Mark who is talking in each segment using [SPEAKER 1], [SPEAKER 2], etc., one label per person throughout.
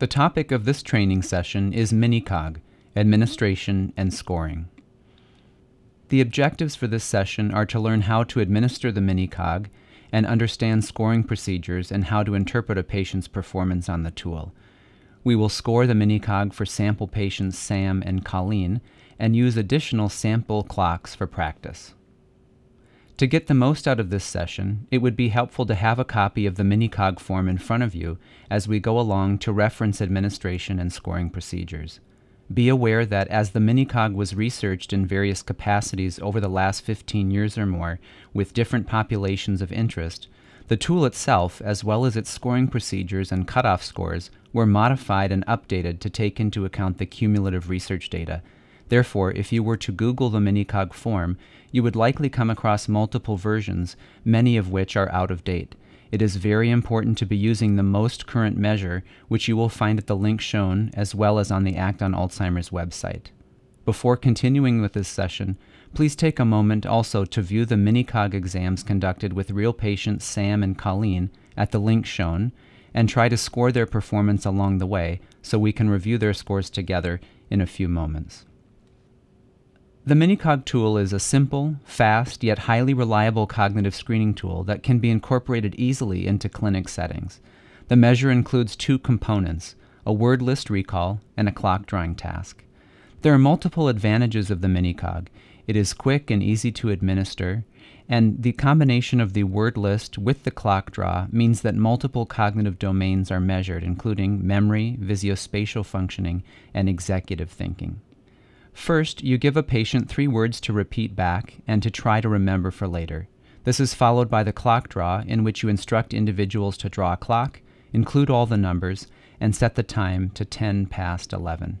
[SPEAKER 1] The topic of this training session is MiniCog, Administration and Scoring. The objectives for this session are to learn how to administer the MiniCog and understand scoring procedures and how to interpret a patient's performance on the tool. We will score the MiniCog for sample patients Sam and Colleen and use additional sample clocks for practice. To get the most out of this session, it would be helpful to have a copy of the MiniCog form in front of you as we go along to reference administration and scoring procedures. Be aware that as the MiniCog was researched in various capacities over the last 15 years or more with different populations of interest, the tool itself, as well as its scoring procedures and cutoff scores, were modified and updated to take into account the cumulative research data Therefore, if you were to Google the Minicog form, you would likely come across multiple versions, many of which are out of date. It is very important to be using the most current measure, which you will find at the link shown as well as on the Act on Alzheimer's website. Before continuing with this session, please take a moment also to view the Minicog exams conducted with real patients Sam and Colleen at the link shown, and try to score their performance along the way so we can review their scores together in a few moments. The Minicog tool is a simple, fast, yet highly reliable cognitive screening tool that can be incorporated easily into clinic settings. The measure includes two components, a word list recall and a clock drawing task. There are multiple advantages of the Minicog. It is quick and easy to administer, and the combination of the word list with the clock draw means that multiple cognitive domains are measured, including memory, visuospatial functioning, and executive thinking. First, you give a patient three words to repeat back and to try to remember for later. This is followed by the clock draw, in which you instruct individuals to draw a clock, include all the numbers, and set the time to 10 past 11.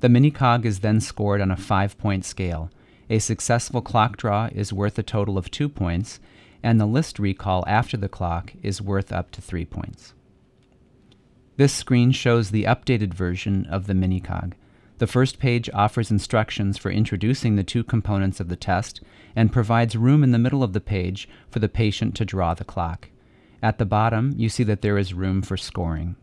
[SPEAKER 1] The minicog is then scored on a five point scale. A successful clock draw is worth a total of two points, and the list recall after the clock is worth up to three points. This screen shows the updated version of the minicog. The first page offers instructions for introducing the two components of the test and provides room in the middle of the page for the patient to draw the clock. At the bottom, you see that there is room for scoring.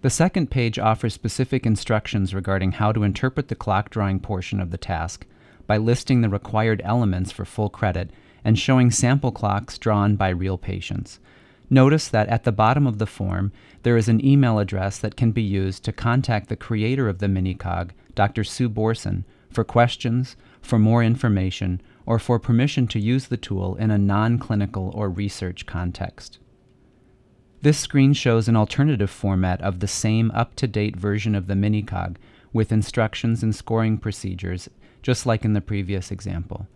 [SPEAKER 1] The second page offers specific instructions regarding how to interpret the clock drawing portion of the task by listing the required elements for full credit and showing sample clocks drawn by real patients. Notice that at the bottom of the form, there is an email address that can be used to contact the creator of the minicog, Dr. Sue Borson, for questions, for more information, or for permission to use the tool in a non clinical or research context. This screen shows an alternative format of the same up to date version of the minicog with instructions and scoring procedures, just like in the previous example.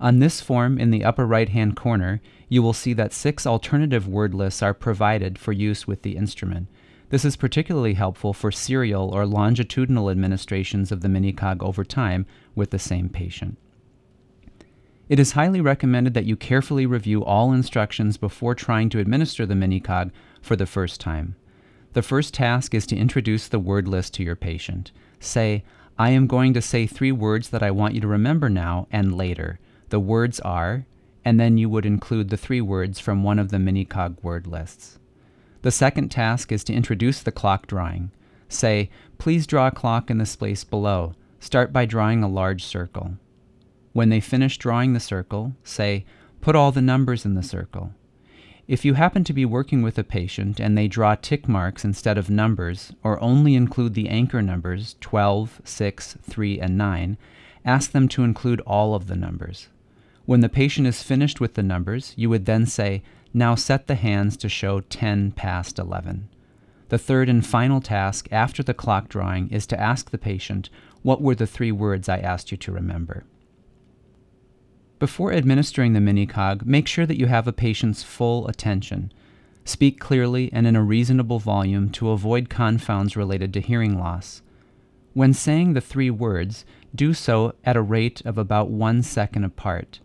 [SPEAKER 1] On this form in the upper right hand corner, you will see that six alternative word lists are provided for use with the instrument. This is particularly helpful for serial or longitudinal administrations of the minicog over time with the same patient. It is highly recommended that you carefully review all instructions before trying to administer the minicog for the first time. The first task is to introduce the word list to your patient. Say, I am going to say three words that I want you to remember now and later. The words are, and then you would include the three words from one of the minicog word lists. The second task is to introduce the clock drawing. Say, please draw a clock in the space below. Start by drawing a large circle. When they finish drawing the circle, say, put all the numbers in the circle. If you happen to be working with a patient and they draw tick marks instead of numbers, or only include the anchor numbers 12, 6, 3, and 9, ask them to include all of the numbers. When the patient is finished with the numbers, you would then say, Now set the hands to show 10 past 11. The third and final task after the clock drawing is to ask the patient, What were the three words I asked you to remember? Before administering the minicog, make sure that you have a patient's full attention. Speak clearly and in a reasonable volume to avoid confounds related to hearing loss. When saying the three words, do so at a rate of about one second apart.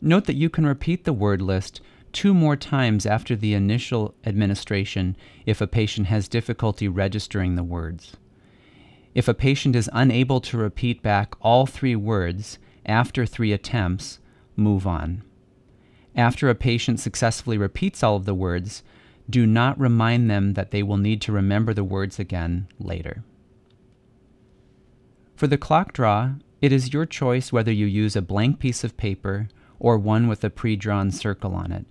[SPEAKER 1] Note that you can repeat the word list two more times after the initial administration if a patient has difficulty registering the words. If a patient is unable to repeat back all three words after three attempts, move on. After a patient successfully repeats all of the words, Do not remind them that they will need to remember the words again later. For the clock draw, it is your choice whether you use a blank piece of paper or one with a pre drawn circle on it.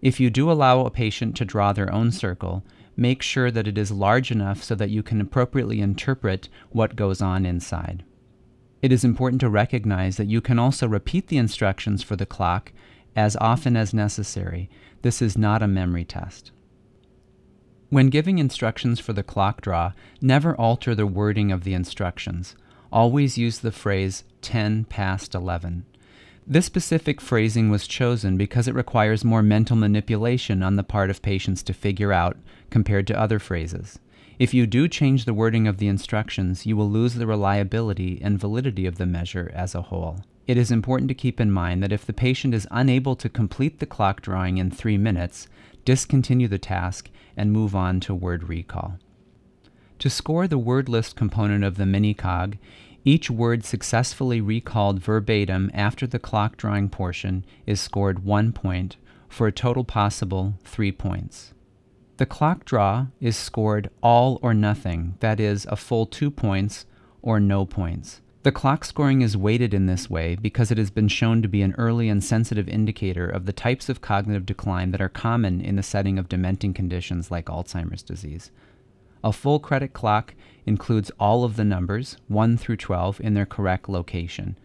[SPEAKER 1] If you do allow a patient to draw their own circle, make sure that it is large enough so that you can appropriately interpret what goes on inside. It is important to recognize that you can also repeat the instructions for the clock as often as necessary. This is not a memory test. When giving instructions for the clock draw, never alter the wording of the instructions. Always use the phrase 10 past 11. This specific phrasing was chosen because it requires more mental manipulation on the part of patients to figure out compared to other phrases. If you do change the wording of the instructions, you will lose the reliability and validity of the measure as a whole. It is important to keep in mind that if the patient is unable to complete the clock drawing in three minutes, discontinue the task and move on to word recall. To score the word list component of the mini-cog, each word successfully recalled verbatim after the clock drawing portion is scored one point for a total possible three points. The clock draw is scored all or nothing, that is, a full two points or no points. The clock scoring is weighted in this way because it has been shown to be an early and sensitive indicator of the types of cognitive decline that are common in the setting of dementing conditions like Alzheimer's disease. A full credit clock includes all of the numbers, 1 through 12, in their correct location.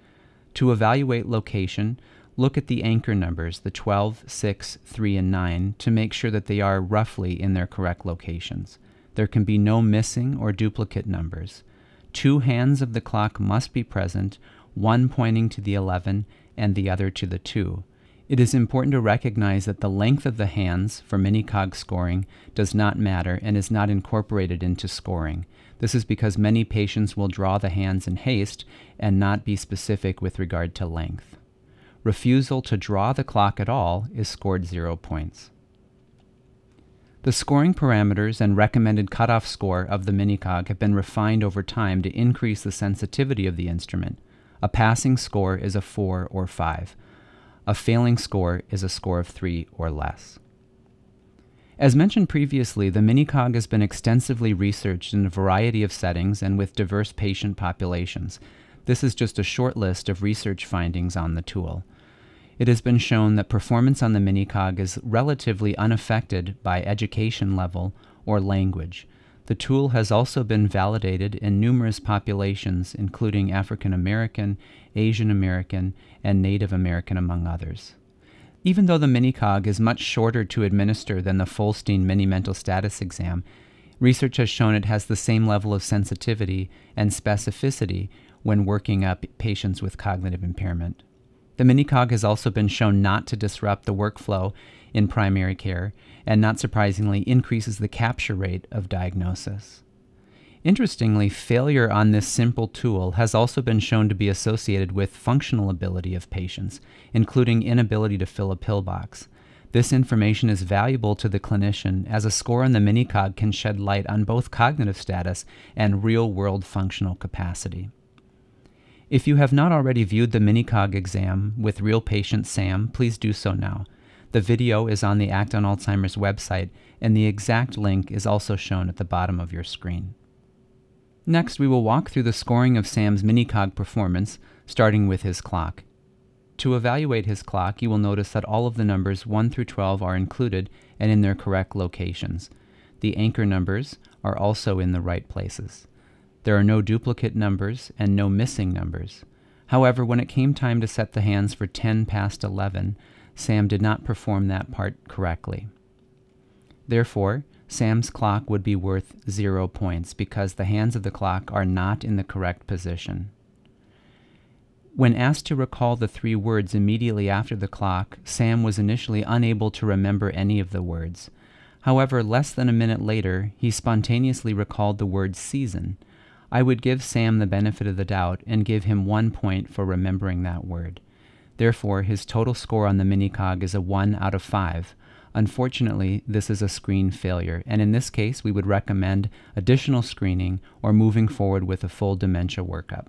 [SPEAKER 1] To evaluate location, look at the anchor numbers, the 12, 6, 3, and 9, to make sure that they are roughly in their correct locations. There can be no missing or duplicate numbers. Two hands of the clock must be present, one pointing to the 11 and the other to the 2. It is important to recognize that the length of the hands for mini-cog scoring does not matter and is not incorporated into scoring. This is because many patients will draw the hands in haste and not be specific with regard to length. Refusal to draw the clock at all is scored zero points. The scoring parameters and recommended cutoff score of the mini-cog have been refined over time to increase the sensitivity of the instrument. A passing score is a 4 or 5. A failing score is a score of 3 or less. As mentioned previously, the MiniCog has been extensively researched in a variety of settings and with diverse patient populations. This is just a short list of research findings on the tool. It has been shown that performance on the MiniCog is relatively unaffected by education level or language. The tool has also been validated in numerous populations, including African American, Asian American, and Native American, among others. Even though the MiniCog is much shorter to administer than the Folstein Mini Mental Status Exam, research has shown it has the same level of sensitivity and specificity when working up patients with cognitive impairment. The MiniCog has also been shown not to disrupt the workflow in primary care and, not surprisingly, increases the capture rate of diagnosis. Interestingly, failure on this simple tool has also been shown to be associated with functional ability of patients, including inability to fill a pill box. This information is valuable to the clinician as a score on the MiniCog can shed light on both cognitive status and real world functional capacity. If you have not already viewed the MiniCog exam with real patient Sam, please do so now. The video is on the Act on Alzheimer's website, and the exact link is also shown at the bottom of your screen. Next, we will walk through the scoring of Sam's MiniCog performance, starting with his clock. To evaluate his clock, you will notice that all of the numbers 1 through 12 are included and in their correct locations. The anchor numbers are also in the right places. There are no duplicate numbers and no missing numbers. However, when it came time to set the hands for 10 past 11, Sam did not perform that part correctly. Therefore, Sam's clock would be worth zero points because the hands of the clock are not in the correct position. When asked to recall the three words immediately after the clock, Sam was initially unable to remember any of the words. However, less than a minute later, he spontaneously recalled the word season, I would give Sam the benefit of the doubt and give him one point for remembering that word. Therefore, his total score on the minicog is a 1 out of 5. Unfortunately, this is a screen failure, and in this case, we would recommend additional screening or moving forward with a full dementia workup.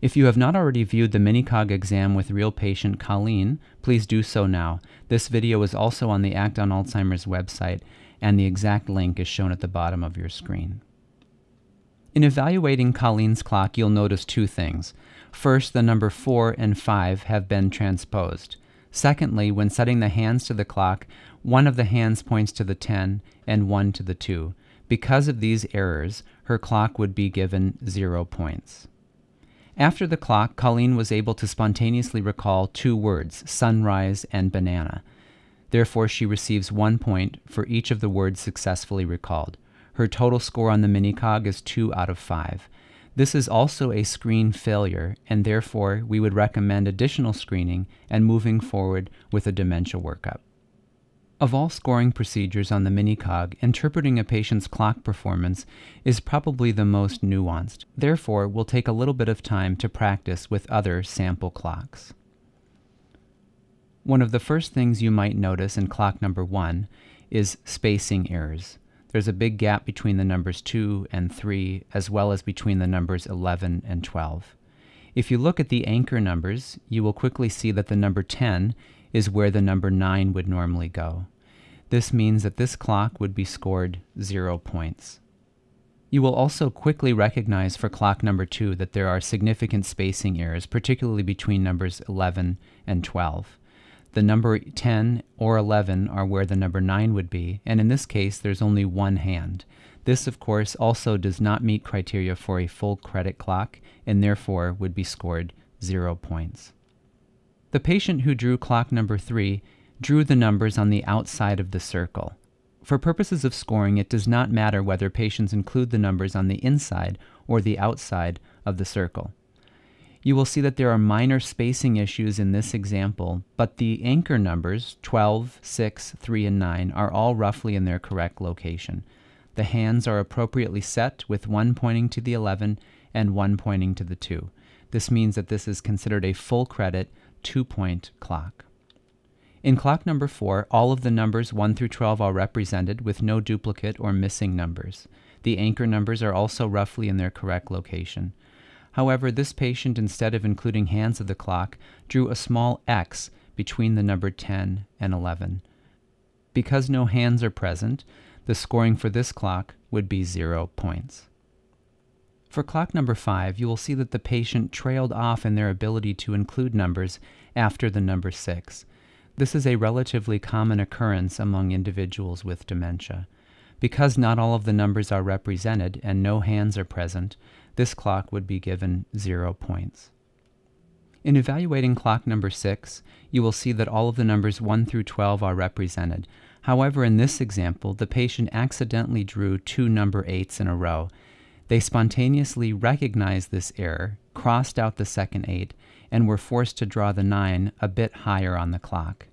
[SPEAKER 1] If you have not already viewed the MiniCog exam with real patient Colleen, please do so now. This video is also on the Act on Alzheimer's website, and the exact link is shown at the bottom of your screen. In evaluating Colleen's clock, you'll notice two things. First, the number 4 and 5 have been transposed. Secondly, when setting the hands to the clock, one of the hands points to the 10 and one to the 2. Because of these errors, her clock would be given zero points. After the clock, Colleen was able to spontaneously recall two words, sunrise and banana. Therefore, she receives one point for each of the words successfully recalled. Her total score on the minicog is 2 out of 5. This is also a screen failure, and therefore we would recommend additional screening and moving forward with a dementia workup. Of all scoring procedures on the minicog, interpreting a patient's clock performance is probably the most nuanced. Therefore, we'll take a little bit of time to practice with other sample clocks. One of the first things you might notice in clock number one is spacing errors. There's a big gap between the numbers 2 and 3, as well as between the numbers 11 and 12. If you look at the anchor numbers, you will quickly see that the number 10 is where the number 9 would normally go. This means that this clock would be scored 0 points. You will also quickly recognize for clock number 2 that there are significant spacing errors, particularly between numbers 11 and 12. The number 10 or 11 are where the number 9 would be, and in this case, there's only one hand. This, of course, also does not meet criteria for a full credit clock and therefore would be scored 0 points. The patient who drew clock number 3 drew the numbers on the outside of the circle. For purposes of scoring, it does not matter whether patients include the numbers on the inside or the outside of the circle. You will see that there are minor spacing issues in this example, but the anchor numbers 12, 6, 3, and 9 are all roughly in their correct location. The hands are appropriately set with one pointing to the 11 and one pointing to the 2. This means that this is considered a full credit two point clock. In clock number 4, all of the numbers 1 through 12 are represented with no duplicate or missing numbers. The anchor numbers are also roughly in their correct location. However, this patient, instead of including hands of the clock, drew a small X between the number 10 and 11. Because no hands are present, the scoring for this clock would be zero points. For clock number 5, you will see that the patient trailed off in their ability to include numbers after the number 6. This is a relatively common occurrence among individuals with dementia. Because not all of the numbers are represented and no hands are present, this clock would be given zero points. In evaluating clock number 6, you will see that all of the numbers 1 through 12 are represented. However, in this example, the patient accidentally drew two number 8s in a row. They spontaneously recognized this error, crossed out the second 8, and were forced to draw the 9 a bit higher on the clock.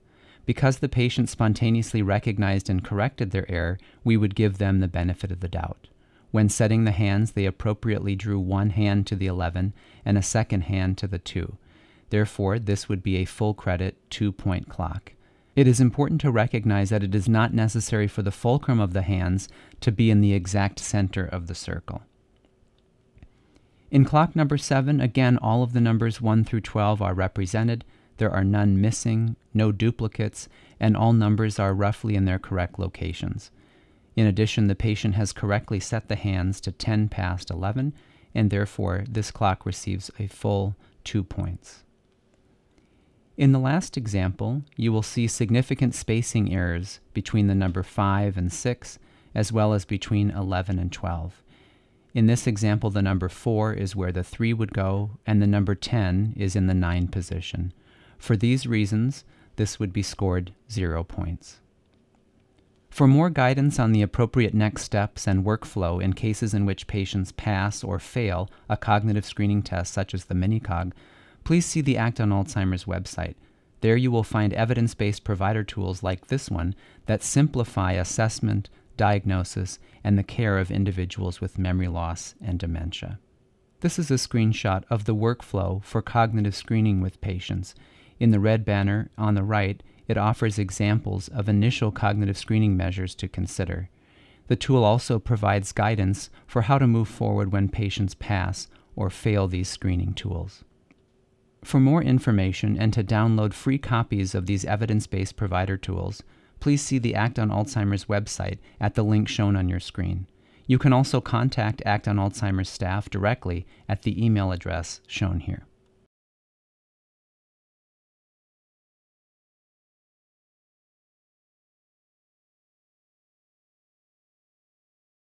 [SPEAKER 1] Because the patient spontaneously recognized and corrected their error, we would give them the benefit of the doubt. When setting the hands, they appropriately drew one hand to the 11 and a second hand to the 2. Therefore, this would be a full credit two point clock. It is important to recognize that it is not necessary for the fulcrum of the hands to be in the exact center of the circle. In clock number 7, again, all of the numbers 1 through 12 are represented. There are none missing, no duplicates, and all numbers are roughly in their correct locations. In addition, the patient has correctly set the hands to 10 past 11, and therefore this clock receives a full two points. In the last example, you will see significant spacing errors between the number 5 and 6, as well as between 11 and 12. In this example, the number 4 is where the 3 would go, and the number 10 is in the 9 position. For these reasons, this would be scored 0 points. For more guidance on the appropriate next steps and workflow in cases in which patients pass or fail a cognitive screening test such as the MiniCog, please see the Act on Alzheimer's website. There you will find evidence based provider tools like this one that simplify assessment, diagnosis, and the care of individuals with memory loss and dementia. This is a screenshot of the workflow for cognitive screening with patients. In the red banner on the right, it offers examples of initial cognitive screening measures to consider. The tool also provides guidance for how to move forward when patients pass or fail these screening tools. For more information and to download free copies of these evidence based provider tools, please see the Act on Alzheimer's website at the link shown on your screen. You can also contact Act on Alzheimer's staff directly at the email address shown here.